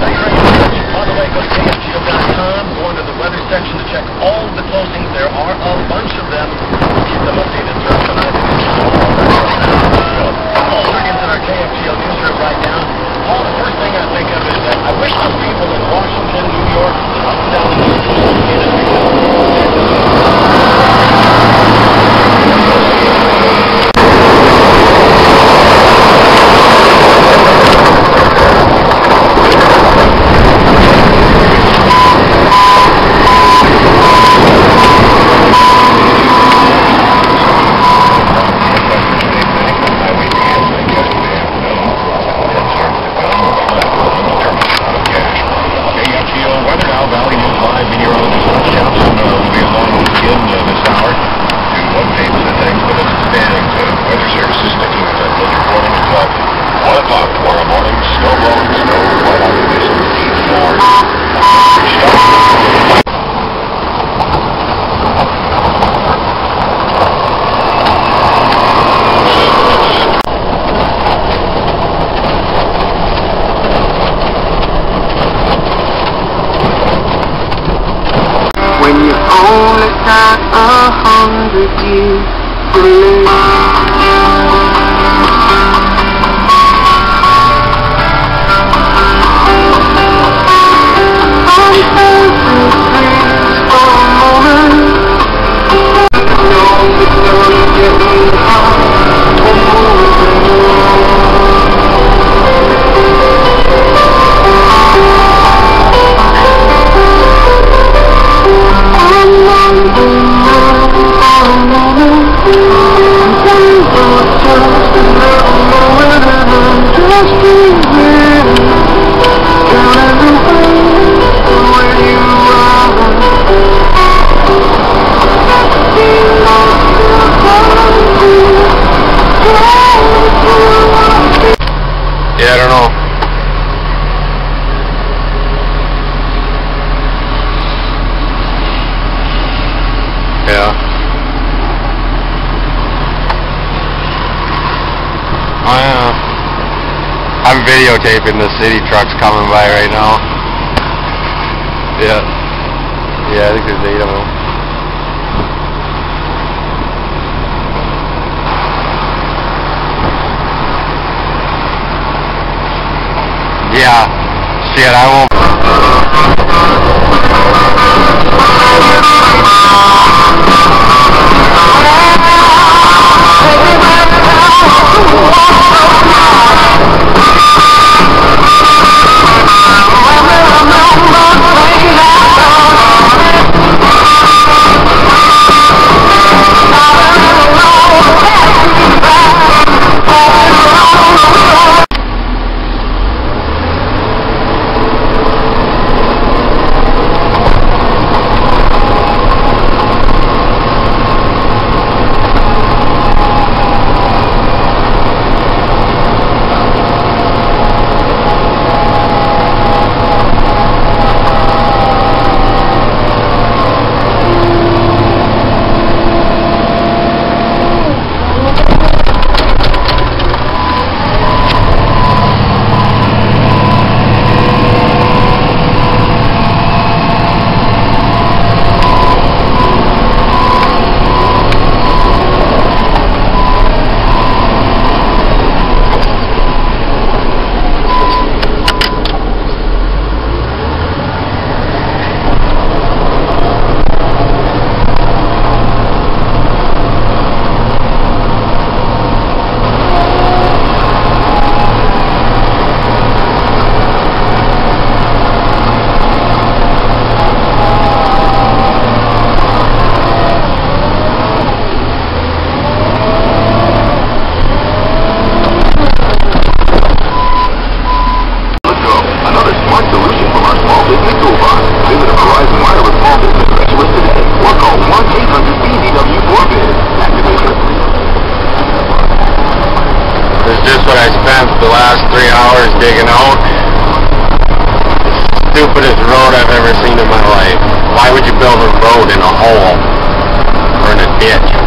Thanks the way, go to kfgo.com, go under the weather section to check all the closings. There are a bunch of them. The. with you. videotaping the city trucks coming by right now. Yeah. Yeah, I think there's eight of them. Yeah. Shit, I won't I spent the last three hours digging out. Stupidest road I've ever seen in my life. Why would you build a road in a hole or in a ditch?